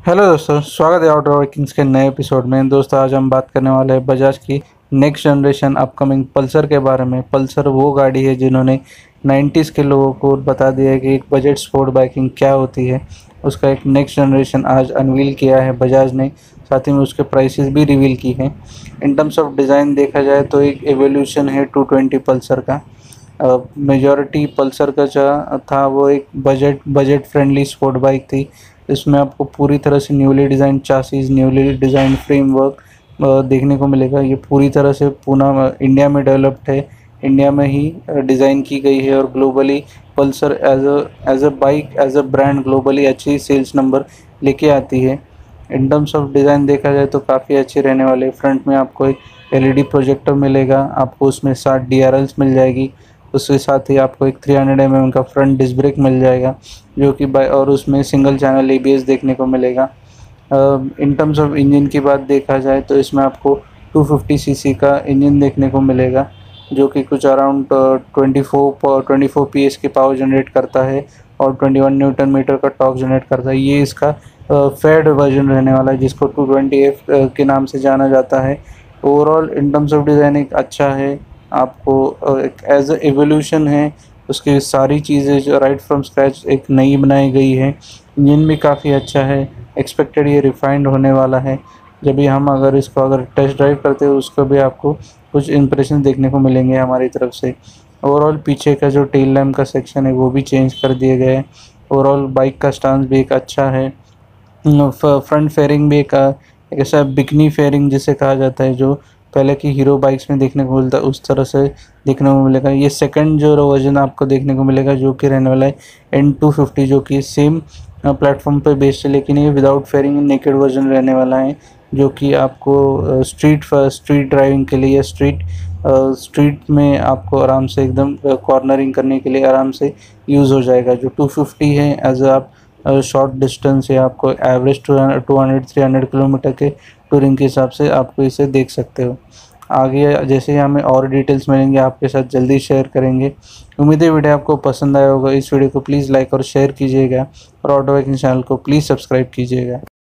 Hello दोस्तों, स्वागत है आउटर वर्किंग्स के नए एपिसोड में। दोस्तों, आज हम बात करने वाले हैं बजाज की नेक्स्ट जनरेशन अपकमिंग पल्सर के बारे में। पल्सर वो गाड़ी है जिन्होंने 90s के लोगों को बता दिया है कि एक बजट स्पोर्ट बाइकिंग क्या होती है। उसका एक नेक्स्ट जनरेशन आज अनवील किया है बजाज ने। साथ ही में उसके प्राइसेस भी रिवील की हैं। इन टर्म्स ऑफ़ डिज़ाइन देखा जाए तो एक एवोल्यूशन है टू पल्सर का। मेजॉरिटी पल्सर का था, वो एक budget budget friendly sport bike थी। इसमें आपको पूरी तरह से newly design chassis newly design framework देखने को मिलेगा। ये पूरी तरह से पूना इंडिया में डेवलप्ड है। इंडिया में ही डिज़ाइन की गई है और globally Pulsar as a as a bike as a brand globally अच्छी सेल्स नंबर लेके आती है। इन टर्म्स ऑफ़ डिज़ाइन देखा जाए तो काफ़ी अच्छे रहने वाले फ्रंट में आपको एक एलईडी प्रोजेक्टर मिलेगा। आपको उसमें सात डी मिल जाएगी। उसके साथ ही आपको एक 300 हंड्रेड एम का फ्रंट डिस्क ब्रेक मिल जाएगा, जो कि बाई और उसमें सिंगल चैनल एबीएस देखने को मिलेगा। इन टर्म्स ऑफ़ इंजन की बात देखा जाए तो इसमें आपको 250 सीसी का इंजन देखने को मिलेगा, जो कि कुछ around twenty four twenty four P की पावर जनरेट करता है और 21 न्यूटन मीटर का टॉक जनरेट करता है। ये इसका फेड वर्जन रहने वाला है, जिसको 220 एफ़ के नाम से जाना जाता है। Overall in terms of design एक अच्छा है। आपको एक एज एवोल्यूशन है, उसकी सारी चीज़ें जो राइट फ्रॉम स्क्रैच एक नई बनाई गई है। इंजन भी काफ़ी अच्छा है एक्सपेक्टेड ये रिफाइंड होने वाला है। जब भी हम अगर इसको अगर टेस्ट ड्राइव करते हैं, उसको भी आपको कुछ इंप्रेशन देखने को मिलेंगे हमारी तरफ़ से। ओवरऑल पीछे का जो टेल लैम्प का सेक्शन है, वो भी चेंज कर दिए गए हैं। ओवरऑल बाइक का स्टांस भी एक अच्छा है। फ्रंट फेयरिंग भी एक ऐसा बिकनी फेयरिंग जिसे कहा जाता है, जो पहले की हीरो बाइक्स में देखने को मिलता है उस तरह से देखने को मिलेगा। ये सेकंड जो वर्जन आपको देखने को मिलेगा, जो कि रहने वाला है एन टू फिफ्टी जो कि सेम प्लेटफॉर्म पे बेस्ड है, लेकिन ये विदाउट फेयरिंग नेकेड वर्जन रहने वाला है, जो कि आपको स्ट्रीट स्ट्रीट ड्राइविंग के लिए स्ट्रीट स्ट्रीट में आपको आराम से एकदम कॉर्नरिंग करने के लिए आराम से यूज़ हो जाएगा, जो 250 है एज आप शॉर्ट डिस्टेंस या आपको average two two hundred three hundred kilometre के टूरिंग के हिसाब से आपको इसे देख सकते हो। आगे जैसे ही हमें और डिटेल्स मिलेंगे, आपके साथ जल्दी शेयर करेंगे। उम्मीद है वीडियो आपको पसंद आया होगा। इस वीडियो को प्लीज़ लाइक और शेयर कीजिएगा और ऑटो चैनल को प्लीज़ सब्सक्राइब कीजिएगा।